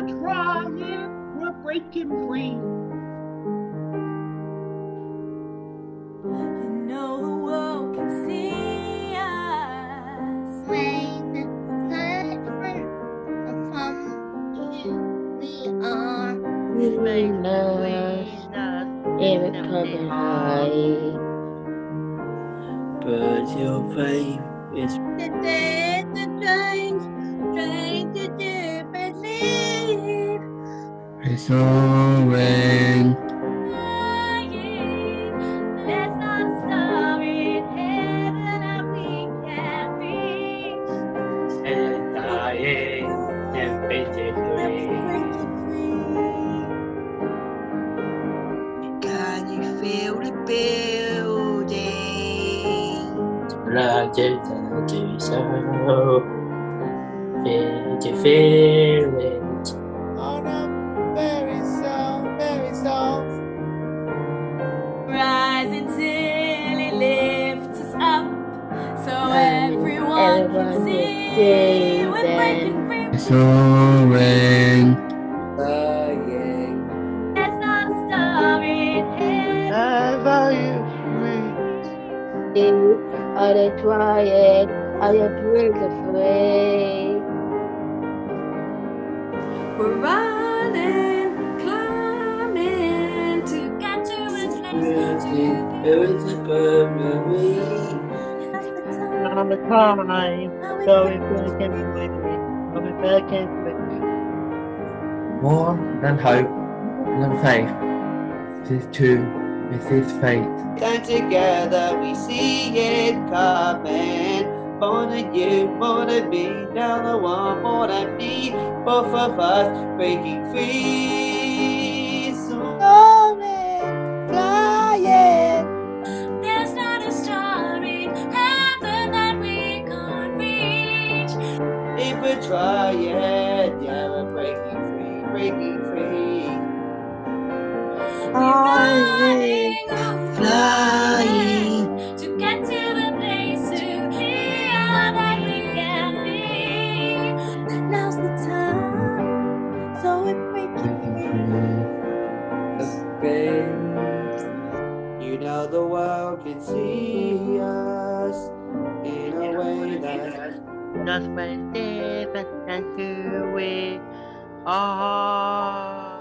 We're trying, we're breaking free. Can see us. When from we are. We high. But your faith is today. Reach. and dying and basically. Can you feel the building? Larger than the so. Did you feel breaking free. It's soaring. Dying. There's not a star in heaven. Ever you free. Are they trying? Are you really afraid? We're running, climbing to get to a place to It was a burglary. On the time, so we back and wait. I'll be back and wait. More than hope than faith. This too, this is fate. And together we see it coming. More than you, more than me, now the one more than me. Both of us breaking free. We're trying, yeah, we're breaking free, breaking free. We're running, Flying. to get to the place to be all that we can be. Now's the time, so we're breaking free. You know the world can see us in a way that just what it's different and who we are.